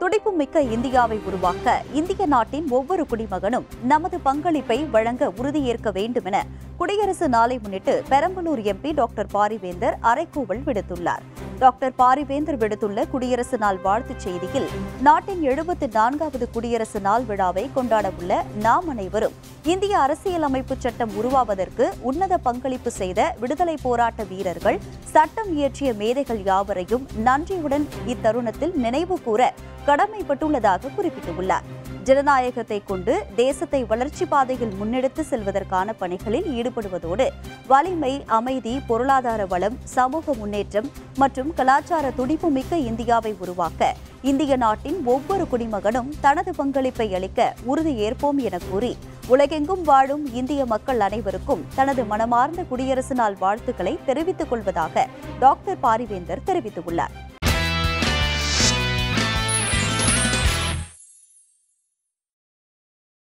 துடிப்புமிக்க இந்தியாவை உருவாக்க இந்திய நாட்டின் ஒவ்வொரு குடிமகனும் நமது பங்களிப்பை வழங்க உறுதியேற்க வேண்டும் என குடியரசு நாளை முன்னிட்டு பெரம்பலூர் எம்பி டாக்டர் பாரிவேந்தர் அறைகூவல் விடுத்துள்ளார். டாக்டர் பாரிவேந்தர் விடுத்துள்ள குடியரசு நாள் வாழ்த்துச் செய்தியில் நாட்டின் எழுபத்து நான்காவது குடியரசு நாள் விழாவை கொண்டாடவுள்ள நாம் அனைவரும் இந்திய அரசியலமைப்பு சட்டம் உருவாவதற்கு உன்னத பங்களிப்பு செய்த விடுதலை போராட்ட வீரர்கள் சட்டம் இயற்றிய மேதைகள் யாவரையும் நன்றியுடன் இத்தருணத்தில் நினைவு கூற கடமைப்பட்டுள்ளதாக குறிப்பிட்டுள்ளார். ஜனநாயகத்தை கொண்டு தேசத்தை வளர்ச்சி பாதையில் முன்னெடுத்து செல்வதற்கான பணிகளில் ஈடுபடுவதோடு வலிமை அமைதி பொருளாதார வளம் சமூக முன்னேற்றம் மற்றும் கலாச்சார துடிப்பு மிக்க இந்தியாவை உருவாக்க இந்திய நாட்டின் ஒவ்வொரு குடிமகனும் தனது பங்களிப்பை அளிக்க உறுதியேற்போம் என கூறி உலகெங்கும் வாழும் இந்திய மக்கள் அனைவருக்கும் தனது மனமார்ந்த குடியரசு நாள் வாழ்த்துக்களை தெரிவித்துக் கொள்வதாக டாக்டர் பாரிவேந்தர் தெரிவித்துள்ளார்.